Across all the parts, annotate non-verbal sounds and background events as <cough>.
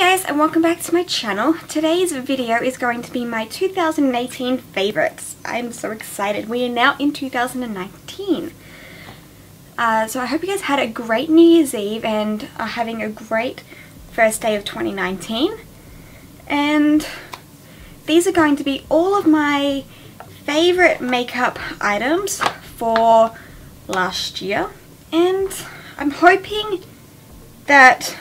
guys and welcome back to my channel. Today's video is going to be my 2018 favorites. I'm so excited. We are now in 2019. Uh, so I hope you guys had a great New Year's Eve and are having a great first day of 2019. And these are going to be all of my favorite makeup items for last year. And I'm hoping that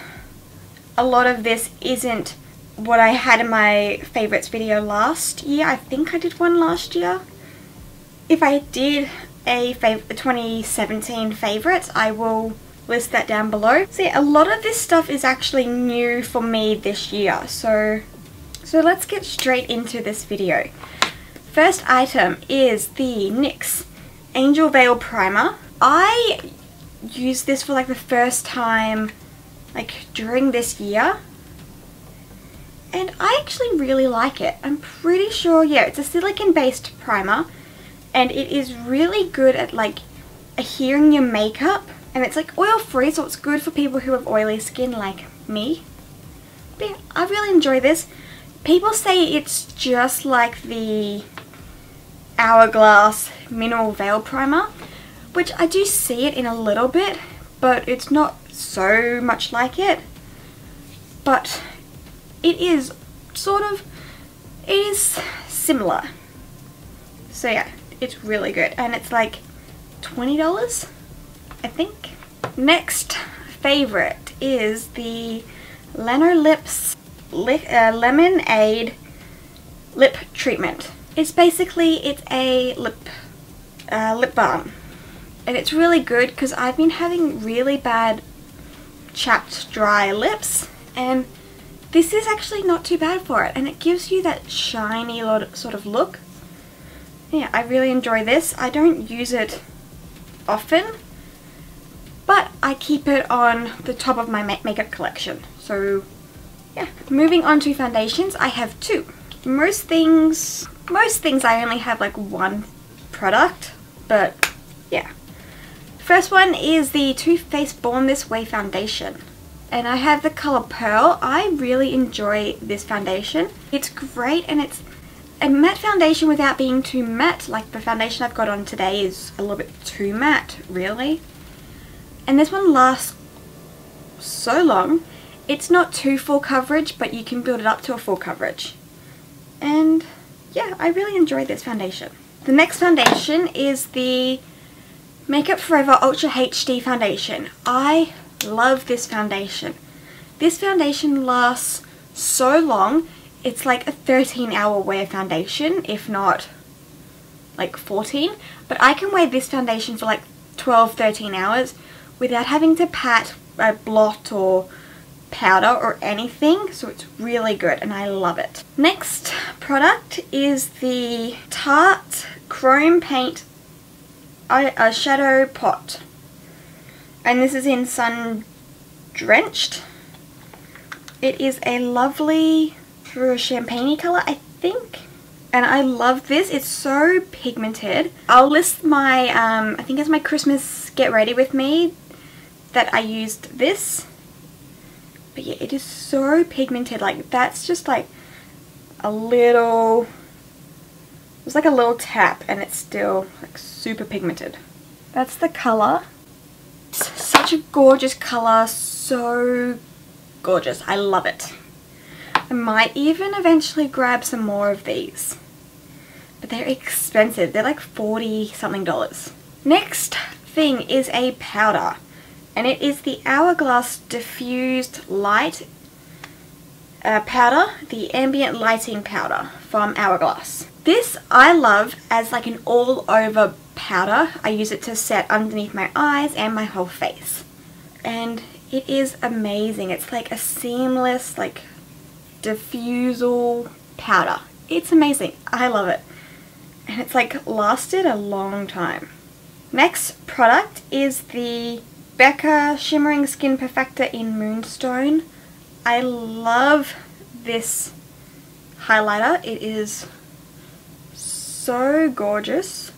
a lot of this isn't what I had in my favorites video last year. I think I did one last year. If I did a, fav 2017 favorites, I will list that down below. See, a lot of this stuff is actually new for me this year. So, so let's get straight into this video. First item is the NYX Angel Veil Primer. I used this for like the first time like during this year and I actually really like it. I'm pretty sure, yeah, it's a silicon based primer and it is really good at like adhering your makeup and it's like oil free so it's good for people who have oily skin like me. But yeah, I really enjoy this. People say it's just like the Hourglass Mineral Veil Primer which I do see it in a little bit but it's not so much like it. But it is sort of it is similar. So yeah it's really good. And it's like $20 I think. Next favorite is the Lanolips li uh, Lemonade lip treatment. It's basically it's a lip uh, lip balm. And it's really good because I've been having really bad chapped dry lips and this is actually not too bad for it and it gives you that shiny sort of look. Yeah, I really enjoy this. I don't use it often but I keep it on the top of my makeup collection. So yeah, moving on to foundations, I have two. Most things, most things I only have like one product, but yeah. First one is the Too Faced Born This Way foundation. And I have the colour Pearl. I really enjoy this foundation. It's great and it's a matte foundation without being too matte. Like the foundation I've got on today is a little bit too matte, really. And this one lasts so long. It's not too full coverage, but you can build it up to a full coverage. And yeah, I really enjoy this foundation. The next foundation is the Makeup Forever Ultra HD Foundation. I love this foundation. This foundation lasts so long. It's like a 13 hour wear foundation, if not like 14. But I can wear this foundation for like 12, 13 hours without having to pat a blot or powder or anything so it's really good and I love it. Next product is the Tarte Chrome Paint a shadow pot. And this is in Sun Drenched. It is a lovely through a champagne colour, I think. And I love this. It's so pigmented. I'll list my, um, I think it's my Christmas Get Ready With Me that I used this. But yeah, it is so pigmented. Like, that's just like a little it's like a little tap and it's still like super pigmented. That's the colour. such a gorgeous colour, so gorgeous. I love it. I might even eventually grab some more of these. But they're expensive. They're like 40 something dollars. Next thing is a powder. And it is the Hourglass Diffused Light uh, Powder, the Ambient Lighting Powder from Hourglass. This I love as like an all over powder. I use it to set underneath my eyes and my whole face. And it is amazing. It's like a seamless like diffusal powder. It's amazing. I love it. And it's like lasted a long time. Next product is the Becca Shimmering Skin Perfector in Moonstone. I love this highlighter. It is so gorgeous.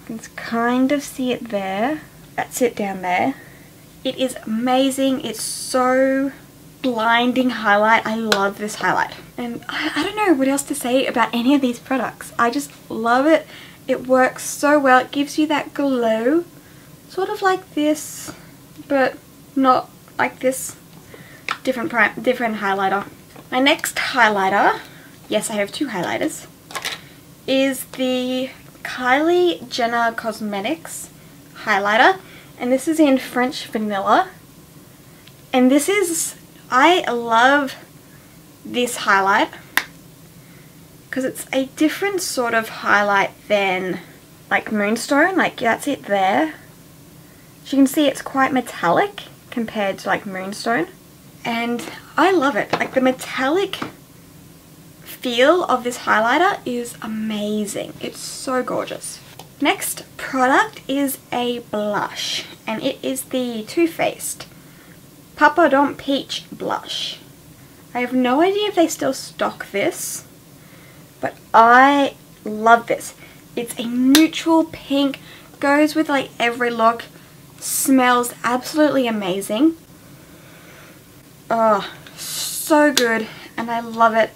You can kind of see it there. That's it down there. It is amazing. It's so blinding highlight. I love this highlight. And I, I don't know what else to say about any of these products. I just love it. It works so well. It gives you that glow. Sort of like this, but not like this. Different, different highlighter. My next highlighter, yes I have two highlighters, is the Kylie Jenner Cosmetics highlighter. And this is in French Vanilla. And this is, I love this highlight because it's a different sort of highlight than like Moonstone, like that's it there. As you can see it's quite metallic compared to like Moonstone and I love it. Like the metallic feel of this highlighter is amazing. It's so gorgeous. Next product is a blush and it is the Too Faced Papa Don't Peach blush. I have no idea if they still stock this but I love this. It's a neutral pink, goes with like every look, smells absolutely amazing. Oh, so good and I love it.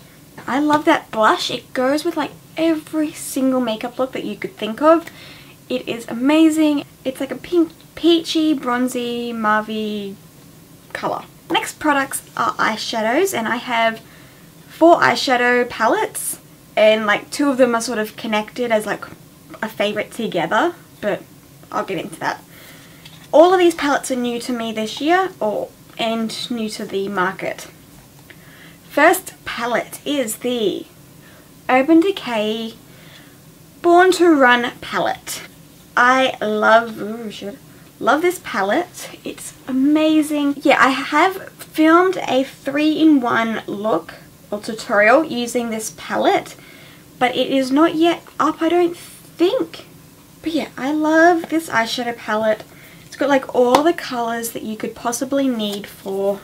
I love that blush. It goes with like every single makeup look that you could think of. It is amazing. It's like a pink, peachy, bronzy, mauve colour. Next products are eyeshadows and I have four eyeshadow palettes and like two of them are sort of connected as like a favourite together but I'll get into that. All of these palettes are new to me this year or and new to the market. First palette is the Urban Decay Born to Run palette. I love ooh, love this palette. It's amazing. Yeah, I have filmed a three-in-one look or tutorial using this palette but it is not yet up I don't think. But yeah, I love this eyeshadow palette. It's got like all the colours that you could possibly need for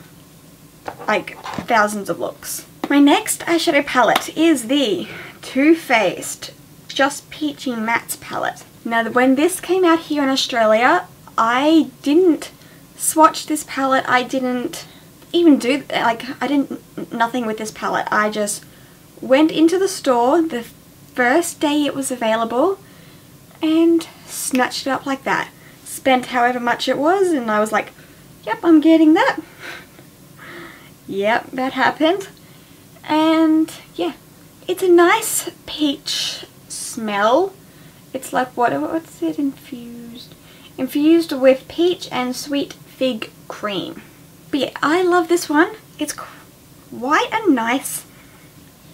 like thousands of looks. My next eyeshadow palette is the Too Faced Just Peachy Mattes palette. Now when this came out here in Australia, I didn't swatch this palette. I didn't even do, like, I didn't, nothing with this palette. I just went into the store the first day it was available and snatched it up like that. Spent however much it was and I was like, yep, I'm getting that. <laughs> yep, that happened. And yeah, it's a nice peach smell. It's like, what, what's it infused? Infused with peach and sweet fig cream. But yeah, I love this one. It's quite a nice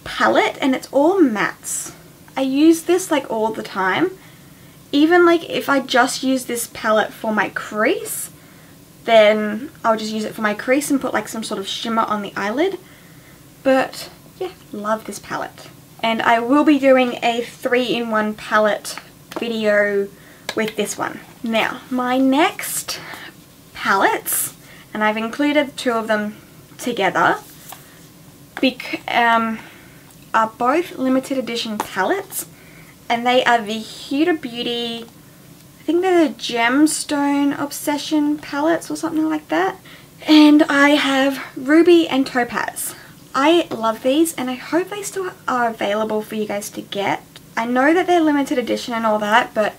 palette and it's all mattes. I use this like all the time. Even like if I just use this palette for my crease, then I'll just use it for my crease and put like some sort of shimmer on the eyelid. But yeah, love this palette. And I will be doing a three-in-one palette video with this one. Now, my next palettes, and I've included two of them together, um, are both limited edition palettes and they are the Huda Beauty, I think they're the Gemstone Obsession palettes or something like that. And I have Ruby and Topaz. I love these and I hope they still are available for you guys to get. I know that they're limited edition and all that, but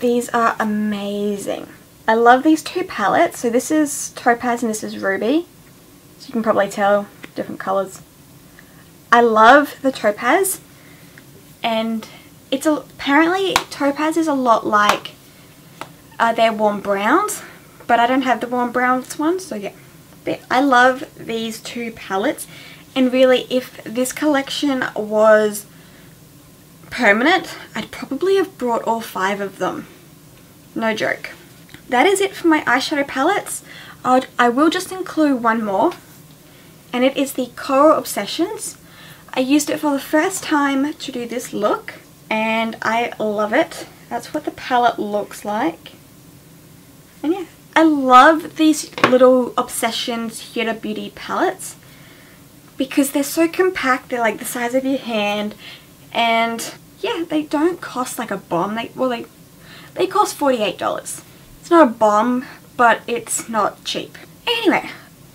these are amazing. I love these two palettes. So this is Topaz and this is Ruby. So you can probably tell different colours. I love the topaz and it's a, apparently topaz is a lot like uh, their warm browns but I don't have the warm browns one so yeah but I love these two palettes and really if this collection was permanent I'd probably have brought all five of them. No joke. That is it for my eyeshadow palettes. I'd, I will just include one more and it is the Coral Obsessions. I used it for the first time to do this look and I love it. That's what the palette looks like. And yeah, I love these little Obsessions Huda Beauty palettes because they're so compact. They're like the size of your hand and yeah, they don't cost like a bomb. They Well, they, they cost $48. It's not a bomb, but it's not cheap. Anyway,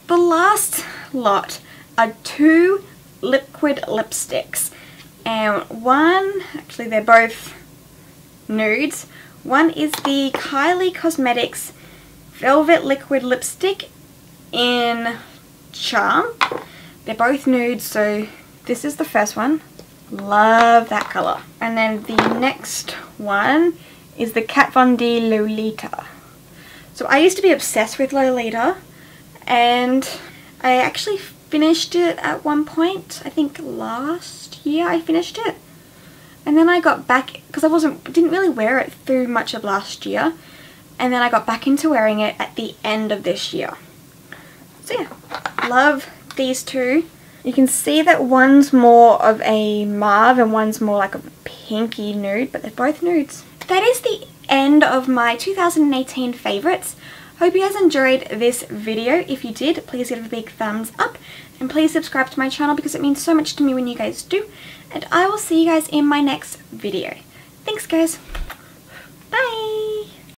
the last lot are two liquid lipsticks. And one, actually they're both nudes. One is the Kylie Cosmetics Velvet Liquid Lipstick in Charm. They're both nudes, so this is the first one. Love that colour. And then the next one is the Kat Von D Lolita. So I used to be obsessed with Lolita and I actually finished it at one point. I think last year I finished it. And then I got back, because I wasn't, didn't really wear it through much of last year. And then I got back into wearing it at the end of this year. So yeah, love these two. You can see that one's more of a mauve and one's more like a pinky nude, but they're both nudes. That is the end of my 2018 favourites. Hope you guys enjoyed this video. If you did, please give it a big thumbs up and please subscribe to my channel because it means so much to me when you guys do. And I will see you guys in my next video. Thanks guys.